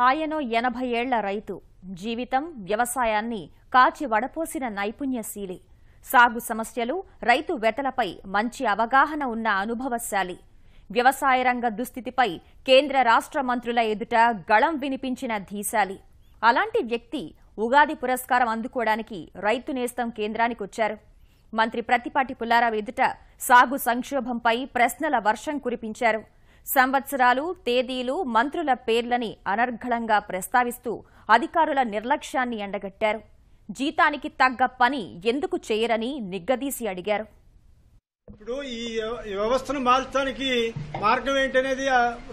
ఆయనో ఎనభై ఏళ్ళ రైతు. జీవితం వ్యవసాయాన్ని కాచి వడపోసిన నైపుణ్యశీలి. సాగు సమస్యలు రైతు వెతలపై మంచి అవగాహన ఉన్న అనుభవశాలి. వ్యవసాయ రంగ దుస్థితిపై కేంద్ర రాష్ట్ర మంత్రుల ఎదుట గళం వినిపించిన ధీశాలి. అలాంటి వ్యక్తి ఉగాది పురస్కారం అందుకోవడానికి రైతు నేస్తం కేంద్రానికి వచ్చారు మంత్రి ప్రతిపాటి పుల్లారావు ఎదుట సాగు సంక్షోభంపై ప్రశ్నల వర్షం కురిపించారు. సంవత్సరాలు తేదీలు మంత్రుల పేర్లని అనర్ఘళంగా ప్రస్తావిస్తూ అధికారుల నిర్లక్ష్యాన్ని ఎండగట్టారు. జీతానికి తగ్గ పని ఎందుకు చేయరని నిగ్గదీసి అడిగారు. ఇప్పుడు ఈ వ్యవస్థను మార్చడానికి మార్గం ఏంటనేది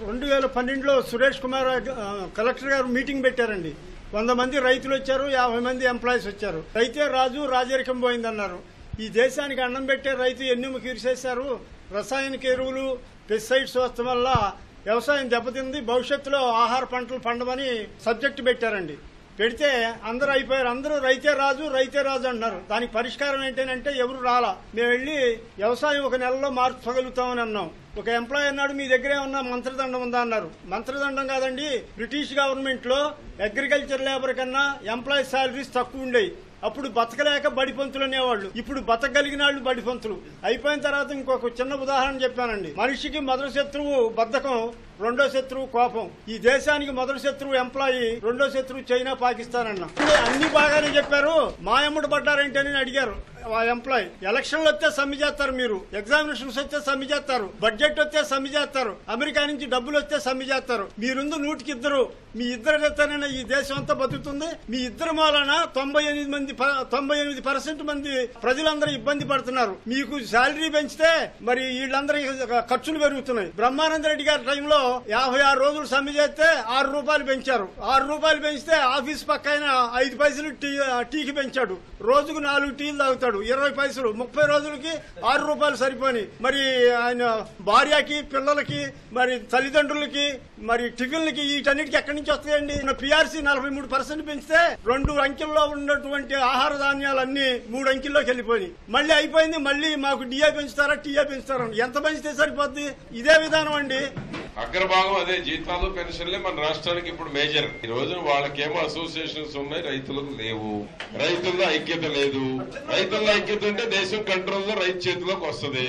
రెండు వేల పన్నెండులో సురేష్ కుమార్ కలెక్టర్ గారు మీటింగ్ పెట్టారండి. వంద మంది రైతులు వచ్చారు యాభై మంది ఎంప్లాయీస్ వచ్చారు. రైతే రాజు రాజరికం పోయిందన్నారు. ఈ దేశానికి అన్నం పెట్టే రైతు ఎన్నుము కీర్చేశారు రసాయనిక ఎరువులు పెస్టిసైడ్స్ వస్తాం వల్ల వ్యవసాయం దెబ్బతింది భవిష్యత్తులో ఆహార పంటలు పండమని సబ్జెక్టు పెట్టారండి. పెడితే అందరూ అయిపోయారు. అందరూ రైతే రాజు రైతే రాజు అంటున్నారు దానికి పరిష్కారం ఏంటంటే ఎవరు రాలా. మేము వెళ్ళి వ్యవసాయం ఒక నెలలో మార్చగలుగుతామని అన్నాం. ఒక ఎంప్లాయీ అన్నాడు మీ దగ్గరే ఉన్న మంత్రదండం ఉందా? అన్నారు. మంత్రదండం కాదండి బ్రిటిష్ గవర్నమెంట్లో అగ్రికల్చర్ లేబర్ కన్నా ఎంప్లాయీ శాలరీస్ తక్కువ ఉండేవి. అప్పుడు బతకలేక బడిపంతులు అనేవాళ్ళు. ఇప్పుడు బతకగలిగిన వాళ్ళు బడిపంతులు అయిపోయిన తర్వాత ఇంకొక చిన్న ఉదాహరణ చెప్పానండి. మనిషికి మొదటి శత్రువు బద్ధకం రెండో శత్రువు కోపం. ఈ దేశానికి మొదటి శత్రువు ఎంప్లాయీ రెండో శత్రువు చైనా పాకిస్తాన్ అన్న. అన్ని బాగానే చెప్పారు. మాయమ్ముడు పడ్డారేంటి అని అడిగారు. ఆ ఎంప్లాయీ ఎలక్షన్లు వస్తే సమ్మె చేస్తారు మీరు. ఎగ్జామినేషన్స్ వస్తే సమ్మె చేస్తారు. బడ్జెట్ వస్తే సమ్మె చేస్తారు. అమెరికా నుంచి డబ్బులు వస్తే సమ్మె చేస్తారు. మీరుందు నూటికి ఇద్దరు. మీ ఇద్దరు చేస్తేనే ఈ దేశం అంతా బతుకుతుంది. మీ ఇద్దరు మూలన తొంభై ఎనిమిది మంది ప- తొంభై ఎనిమిది పర్సెంట్ మంది ప్రజలందరూ ఇబ్బంది పడుతున్నారు. మీకు శాలరీ పెంచితే మరి వీళ్ళందరికీ ఖర్చులు పెరుగుతున్నాయి. బ్రహ్మానంద రెడ్డి గారి టైంలో యాభై ఆరు రోజులు సమ్మె చేస్తే ఆరు రూపాయలు పెంచారు. ఆరు రూపాయలు పెంచితే ఆఫీస్ పక్కన ఐదు పైసలు టీ టీకి పెంచాడు. రోజుకు నాలుగు టీలు తాగుతాడు. ఇరవై పైసలు. ముప్పై రోజులకి ఆరు రూపాయలు సరిపోని మరి ఆయన భార్యకి పిల్లలకి మరి తల్లిదండ్రులకి మరి టిఫిన్లకి వీటన్నిటికి ఎక్కడి నుంచి వస్తాయండి? పిఆర్సీ నలభై మూడు పర్సెంట్ పెంచితే రెండు అంకెల్లో ఉన్నటువంటి ఆహార ధాన్యాలన్నీ మూడు అంకెల్లోకి వెళ్ళిపోయి మళ్ళీ అయిపోయింది మళ్ళీ మాకు డిఏ పెంచుతారా టీఏ పెంచుతారా ఎంత పెంచితే సరిపోద్ది? ఇదే విధానం అండి. అగ్రభాగం అదే జీతాలు పెన్షన్లే మన రాష్ట్రానికి ఇప్పుడు మేజర్. ఈ రోజు వాళ్ళకేమో అసోసియేషన్స్ ఉన్నాయి రైతులకు లేవు. రైతుల్లో ఐక్యత లేదు. రైతుల్లో ఐక్యత ఉంటే దేశం కంట్రోల్లో రైతు చేతిలోకి వస్తుంది.